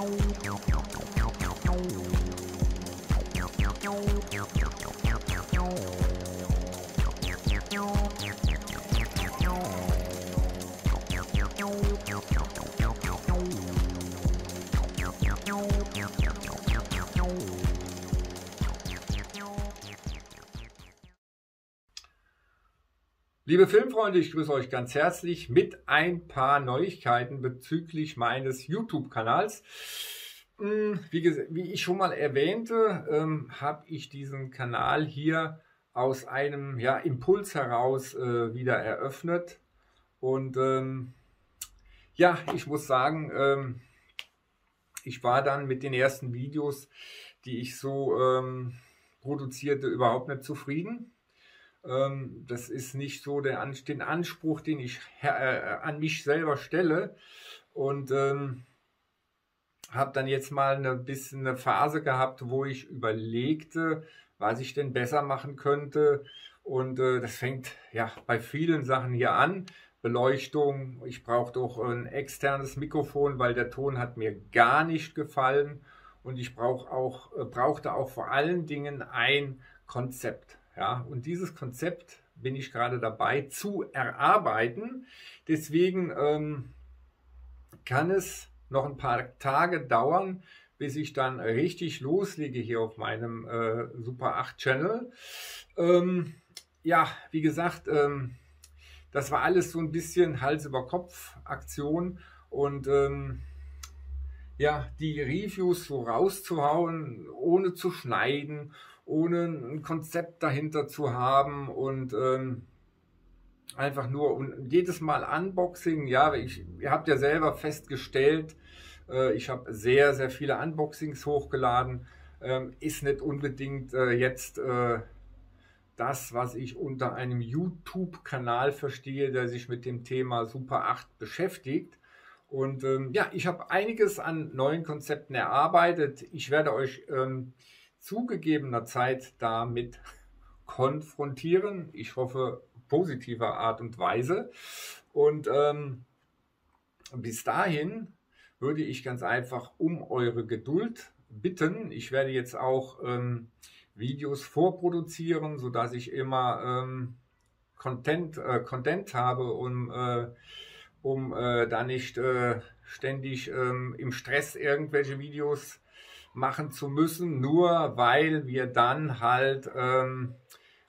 Yo, yo, yo, yo. Liebe Filmfreunde, ich grüße euch ganz herzlich mit ein paar Neuigkeiten bezüglich meines YouTube-Kanals. Hm, wie, wie, ich schon mal erwähnte, ähm, habe ich diesen Kanal hier aus einem ja, Impuls heraus äh, wieder eröffnet. Und ähm, ja, ich muss sagen, ähm, ich war dann mit den ersten Videos, die ich so ähm, produzierte, überhaupt nicht zufrieden ähm, das ist nicht so der, den Anspruch, den ich äh, an mich selber stelle. Und ähm, habe dann jetzt mal ein bisschen eine Phase gehabt, wo ich überlegte, was ich denn besser machen könnte. Und äh, das fängt ja bei vielen Sachen hier an. Beleuchtung, ich brauche doch ein externes Mikrofon, weil der Ton hat mir gar nicht gefallen. Und ich brauch auch, äh, brauchte auch vor allen Dingen ein Konzept. Ja, und dieses Konzept bin ich gerade dabei zu erarbeiten. Deswegen ähm, kann es noch ein paar Tage dauern, bis ich dann richtig loslege hier auf meinem äh, Super 8 Channel. Ähm, ja, wie gesagt, ähm, das war alles so ein bisschen Hals über Kopf Aktion und ähm, ja, die Reviews so rauszuhauen, ohne zu schneiden, ohne ein Konzept dahinter zu haben und ähm, einfach nur und jedes Mal Unboxing. Ja, ich, ihr habt ja selber festgestellt, äh, ich habe sehr, sehr viele Unboxings hochgeladen. Ähm, ist nicht unbedingt äh, jetzt äh, das, was ich unter einem YouTube-Kanal verstehe, der sich mit dem Thema Super 8 beschäftigt. Und ähm, ja, ich habe einiges an neuen Konzepten erarbeitet. Ich werde euch ähm, zugegebener Zeit damit konfrontieren. Ich hoffe, positiver Art und Weise. Und ähm, bis dahin würde ich ganz einfach um eure Geduld bitten. Ich werde jetzt auch ähm, Videos vorproduzieren, sodass ich immer ähm, Content, äh, Content habe, um, äh, um äh, da nicht äh, ständig ähm, im Stress irgendwelche Videos machen zu müssen, nur weil wir dann halt, ähm,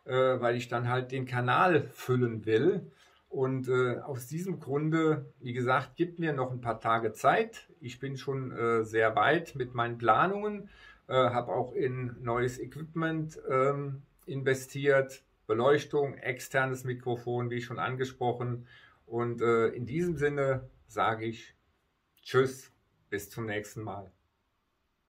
äh, weil ich dann halt den Kanal füllen will. Und äh, aus diesem Grunde, wie gesagt, gibt mir noch ein paar Tage Zeit. Ich bin schon äh, sehr weit mit meinen Planungen, äh, habe auch in neues Equipment ähm, investiert, Beleuchtung, externes Mikrofon, wie schon angesprochen. Und äh, in diesem Sinne sage ich Tschüss, bis zum nächsten Mal.